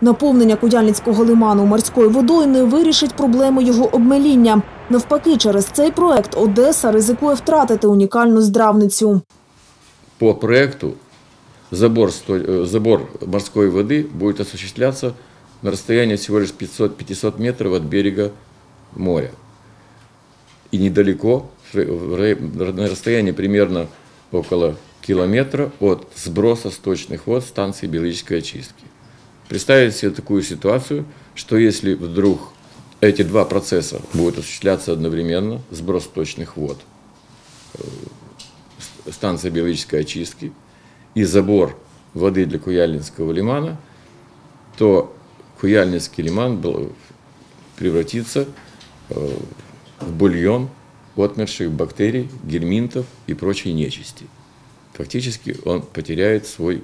Наповнення Куяльницького лиману морською водою не вирішить проблему його обмеління. Навпаки, через цей проект Одеса ризикує втратити унікальну здравницю. По проекту забор, сто- э, забор морской воды будет осуществляться на расстоянии всего лишь 500, 500 метров от берега моря. И недалеко, в ра- на расстоянии примерно около километра от сброса сточных вод станции биологической очистки. Представить себе такую ситуацию, что если вдруг эти два процесса будут осуществляться одновременно, сброс сточных вод станция биологической очистки и забор воды для Куяльнинского лимана, то Куяльнинский лиман был- превратится э, в бульон отмерших бактерий, гельминтов и прочей нечисти. Фактически он потеряет свой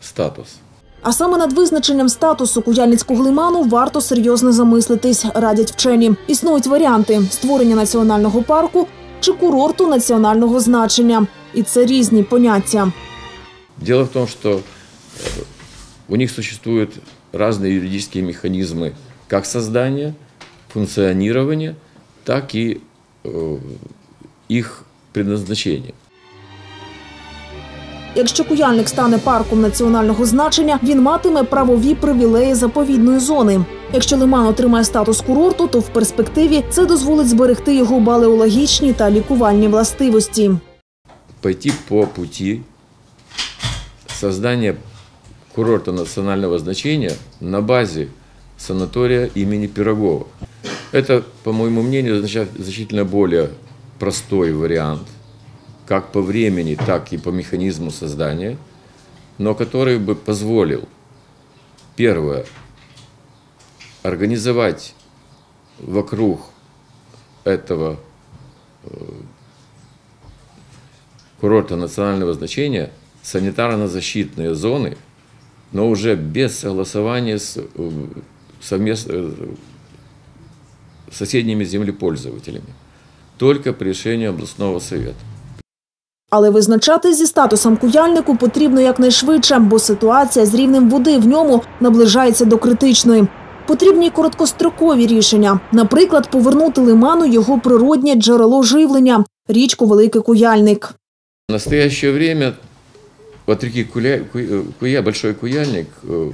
статус. А саме над визначенням статусу Куяльницького лиману варто серйозно замислитись, радять вчені. Існують варіанти створення національного парку чи курорту національного значення. І це різні поняття. Дело в том, что э, у них существуют разные юридические механизмы как создания, функционирования, так и э, их предназначения. Якщо Куяльник стане парком національного значення, він матиме правові привілеї заповідної зони. Якщо лиман отримає статус курорту, то в перспективі це дозволить зберегти його балеологічні та лікувальні властивості. Пойти по пути создания курорта национального значения на базе санатория имени Пирогова. Это, по моему мнению, значит- значительно более простой вариант, как по времени, так и по механизму создания, но который бы позволил, первое, организовать вокруг этого курорта национального значения санитарно-защитные зоны, но уже без согласования с э, совместно, э, соседними землепользователями, только по решению областного совета. Але визначати зі статусом куяльнику потрібно якнайшвидше, бо ситуація з рівнем води в ньому наближається до критичної. Потрібні короткострокові рішення, наприклад, повернути лиману його природнє джерело живлення річку Великий Куяльник. В настоящее время от реки Куля, Куя, Большой Куяльник, э,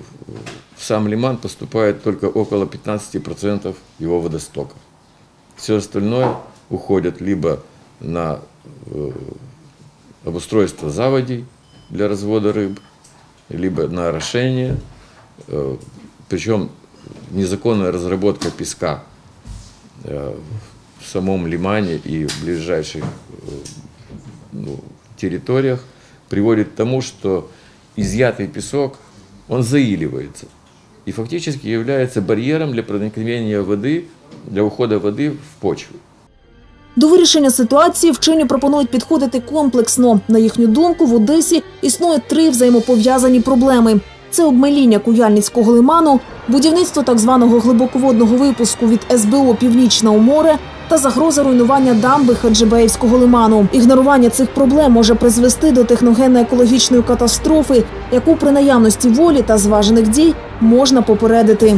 в сам лиман поступает только около 15% его водостока. Все остальное уходит либо на э, обустройство заводей для развода рыб, либо на орошение, э, причем незаконная разработка песка э, в самом лимане и в ближайших э, ну, территориях приводит к тому, что изъятый песок, он заиливается и фактически является барьером для проникновения воды, для ухода воды в почву. До вирішення ситуації вчені пропонують підходити комплексно. На їхню думку, в Одесі існує три взаємопов'язані проблеми: це обмеління Куяльницького лиману, будівництво так званого глибоководного випуску від СБО Північне у море та загроза руйнування дамби Хаджибеївського лиману. Ігнорування цих проблем може призвести до техногенно-екологічної катастрофи, яку при наявності волі та зважених дій можна попередити.